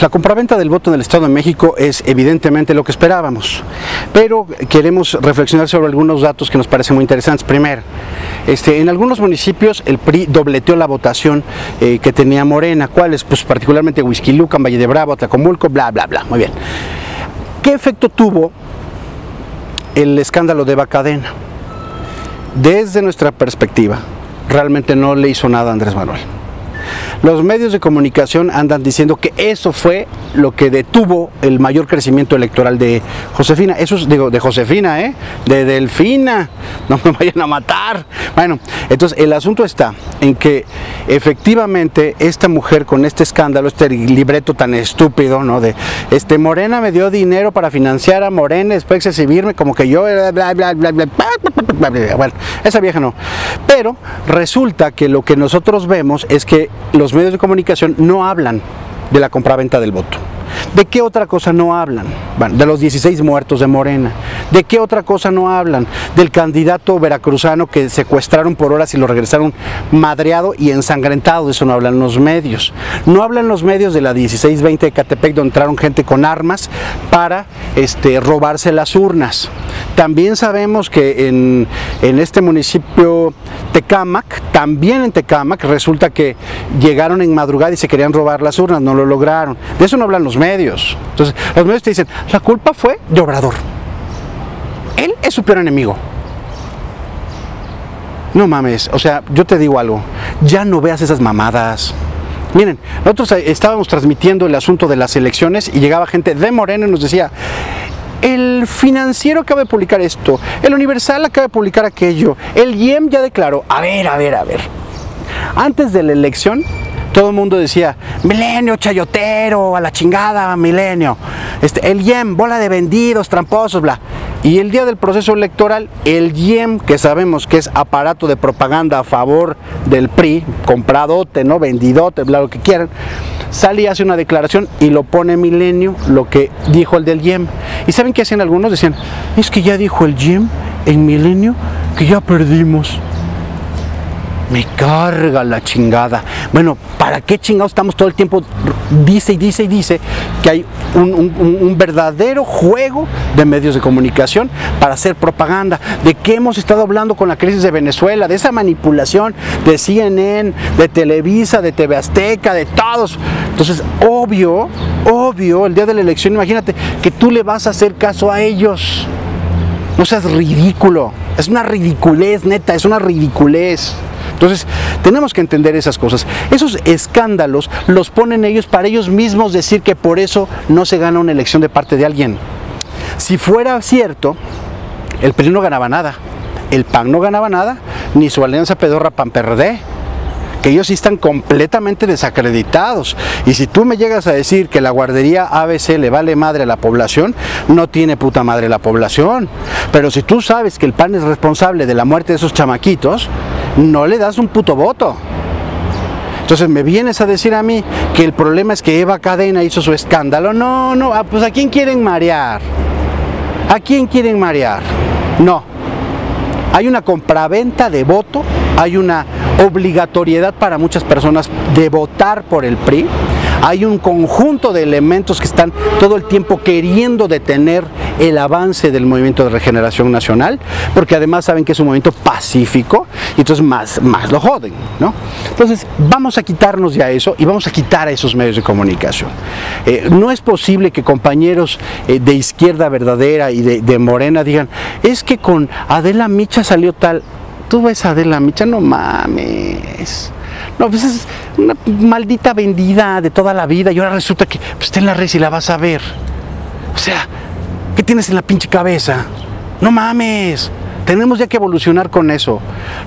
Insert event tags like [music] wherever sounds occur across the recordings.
la compraventa del voto en el Estado de México es evidentemente lo que esperábamos, pero queremos reflexionar sobre algunos datos que nos parecen muy interesantes. Primero, este, en algunos municipios el PRI dobleteó la votación eh, que tenía Morena, ¿cuáles? Pues particularmente Huizquilucan, Valle de Bravo, Atlacomulco, bla, bla, bla. Muy bien. ¿Qué efecto tuvo el escándalo de Bacadena? Desde nuestra perspectiva, realmente no le hizo nada a Andrés Manuel. Los medios de comunicación andan diciendo que eso fue lo que detuvo el mayor crecimiento electoral de Josefina. Eso es, digo, de Josefina, ¿eh? De Delfina. [laughs] No me vayan a matar. Bueno, entonces el asunto está en que efectivamente esta mujer con este escándalo, este libreto tan estúpido, ¿no? De este Morena me dio dinero para financiar a Morena, después exhibirme como que yo, bla, bla, bla, bla, bla, bueno, esa vieja no. Pero resulta que lo que nosotros vemos es que los medios de comunicación no hablan de la compraventa del voto. ¿De qué otra cosa no hablan? Bueno, de los 16 muertos de Morena. ¿De qué otra cosa no hablan? Del candidato veracruzano que secuestraron por horas y lo regresaron madreado y ensangrentado. De eso no hablan los medios. No hablan los medios de la 1620 de Catepec donde entraron gente con armas para este, robarse las urnas. También sabemos que en, en este municipio Tecámac, también en Tecámac, resulta que llegaron en madrugada y se querían robar las urnas, no lo lograron. De eso no hablan los medios. Entonces, los medios te dicen, la culpa fue de Obrador. Él es su peor enemigo. No mames, o sea, yo te digo algo, ya no veas esas mamadas. Miren, nosotros estábamos transmitiendo el asunto de las elecciones y llegaba gente de Morena y nos decía, el financiero acaba de publicar esto, el Universal acaba de publicar aquello, el IEM ya declaró, a ver, a ver, a ver. Antes de la elección todo el mundo decía, milenio chayotero, a la chingada, milenio. Este, el YEM, bola de vendidos, tramposos, bla. Y el día del proceso electoral, el YEM, que sabemos que es aparato de propaganda a favor del PRI, compradote, ¿no? Vendidote, bla, lo que quieran, sale y hace una declaración y lo pone Milenio, lo que dijo el del YEM. ¿Y saben qué hacían algunos? Decían, es que ya dijo el YEM en Milenio que ya perdimos me carga la chingada. Bueno, ¿para qué chingados estamos todo el tiempo? Dice y dice y dice que hay un, verdadero juego de medios de comunicación para hacer propaganda. ¿De qué hemos estado hablando con la crisis de Venezuela? De esa manipulación de CNN, de Televisa, de TV Azteca, de todos. Entonces, obvio, obvio, el día de la elección, imagínate que tú le vas a hacer caso a ellos. No seas ridículo. Es una ridiculez, neta, es una ridiculez. Entonces, tenemos que entender esas cosas. Esos escándalos los ponen ellos para ellos mismos decir que por eso no se gana una elección de parte de alguien. Si fuera cierto, el PRI no ganaba nada, el PAN no ganaba nada, ni su alianza pedorra PAN-PRD que ellos sí están completamente desacreditados. Y si tú me llegas a decir que la guardería ABC le vale madre a la población, no tiene puta madre la población. Pero si tú sabes que el PAN es responsable de la muerte de esos chamaquitos, no le das un puto voto. Entonces me vienes a decir a mí que el problema es que Eva Cadena hizo su escándalo. No, no, ah, pues ¿a quién quieren marear? ¿A quién quieren marear? No. Hay una compraventa de voto, hay una obligatoriedad para muchas personas de votar por el PRI. Hay un conjunto de elementos que están todo el tiempo queriendo detener el avance del movimiento de regeneración nacional, porque además saben que es un movimiento pacífico y entonces más, más lo joden. ¿no? Entonces vamos a quitarnos ya eso y vamos a quitar a esos medios de comunicación. Eh, no es posible que compañeros eh, de izquierda verdadera y de, Morena digan, es que con Adela Micha salió tal, tú ves a Adela Micha, no mames. No, pues es una maldita vendida de toda la vida y ahora resulta que pues, en la red y la vas a ver. O sea, ¿qué tienes en la pinche cabeza? No mames. Tenemos ya que evolucionar con eso.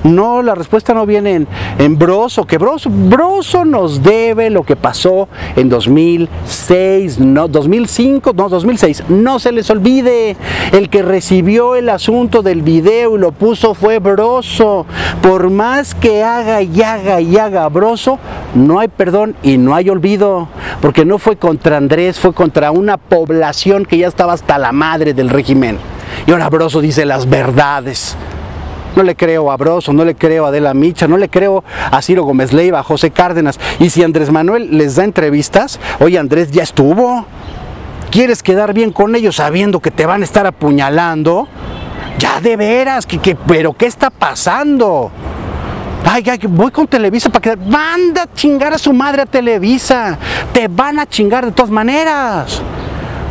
No, la respuesta no viene en, Broso, que Broso, Broso nos debe lo que pasó en 2006, no, 2005, no, 2006. No se les olvide, el que recibió el asunto del video y lo puso fue Broso. Por más que haga y haga y haga Broso, no hay perdón y no hay olvido, porque no fue contra Andrés, fue contra una población que ya estaba hasta la madre del régimen. Y ahora Broso dice las verdades. no le creo a Broso, no le creo a Adela Micha, no le creo a Ciro Gómez Leiva, a José Cárdenas. Y si Andrés Manuel les da entrevistas, oye Andrés ya estuvo. ¿Quieres quedar bien con ellos sabiendo que te van a estar apuñalando? Ya de veras, que, pero ¿qué está pasando? Ay, ay, voy con Televisa para que manda a chingar a su madre a Televisa. Te van a chingar de todas maneras.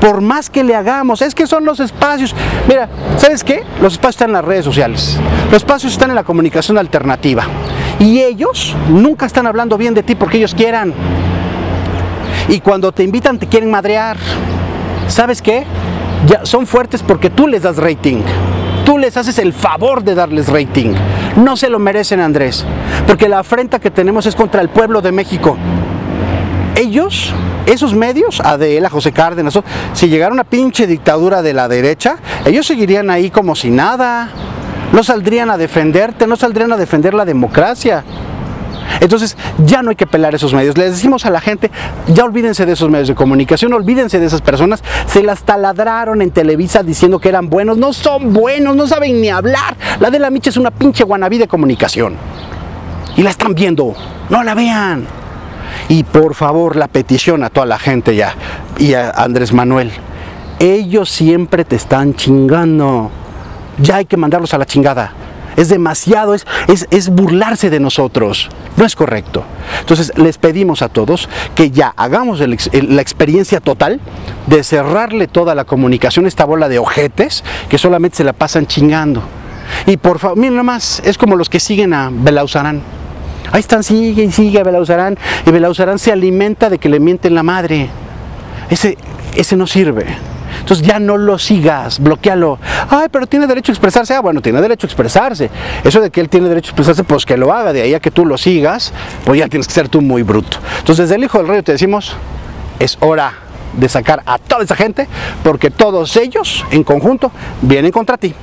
Por más que le hagamos, es que son los espacios. Mira, ¿sabes qué? Los espacios están en las redes sociales. Los espacios están en la comunicación alternativa. Y ellos nunca están hablando bien de ti porque ellos quieran. Y cuando te invitan te quieren madrear. ¿Sabes qué? Ya son fuertes porque tú les das rating. Tú les haces el favor de darles rating. No se lo merecen, Andrés. Porque la afrenta que tenemos es contra el pueblo de México. Ellos, esos medios, Adela, José Cárdenas, si llegara una pinche dictadura de la derecha, ellos seguirían ahí como si nada. No saldrían a defenderte, no saldrían a defender la democracia. Entonces ya no hay que pelar esos medios. Les decimos a la gente, ya olvídense de esos medios de comunicación, olvídense de esas personas. Se las taladraron en Televisa diciendo que eran buenos. No son buenos, no saben ni hablar. La de la Micha es una pinche guanabí de comunicación. Y la están viendo. No la vean. Y por favor, la petición a toda la gente ya. Y a Andrés Manuel. Ellos siempre te están chingando. Ya hay que mandarlos a la chingada es demasiado, es, es, burlarse de nosotros. No es correcto. Entonces les pedimos a todos que ya hagamos la experiencia total de cerrarle toda la comunicación a esta bola de ojetes que solamente se la pasan chingando. Y por favor, miren nomás, es como los que siguen a Belauzarán. Ahí están, sigue y sigue a Belauzarán. Y Belauzarán se alimenta de que le mienten la madre. Ese, ese no sirve. Entonces ya no lo sigas, bloquealo. Ay, pero tiene derecho a expresarse. Ah, bueno, tiene derecho a expresarse. Eso de que él tiene derecho a expresarse, pues que lo haga. De ahí a que tú lo sigas, pues ya tienes que ser tú muy bruto. Entonces, desde el Hijo del Rey te decimos, es hora de sacar a toda esa gente, porque todos ellos en conjunto vienen contra ti.